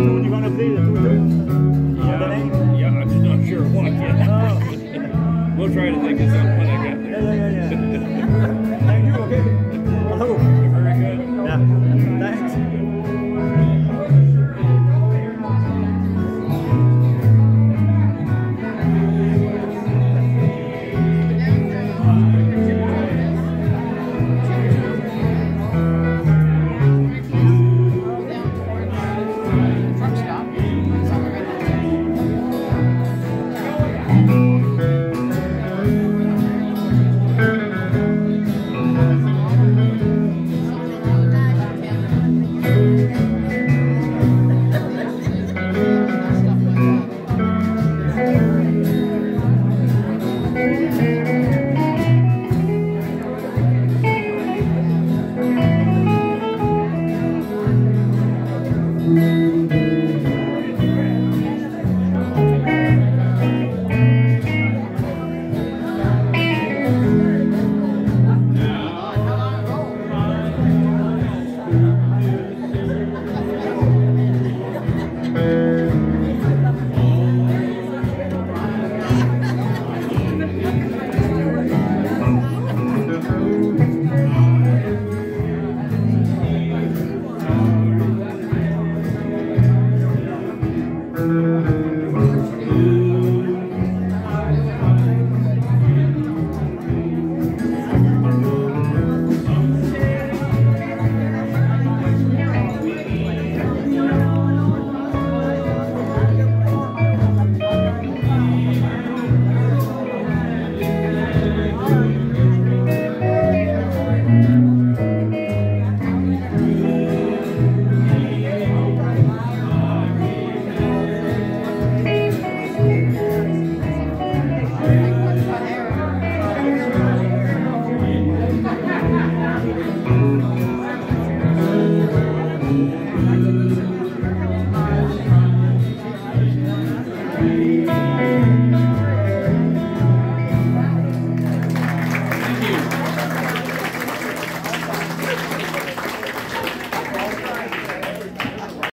one you're going to be? The two two? Yeah, I'm, yeah, I'm just not sure what yet. we'll try to think of something when I get there.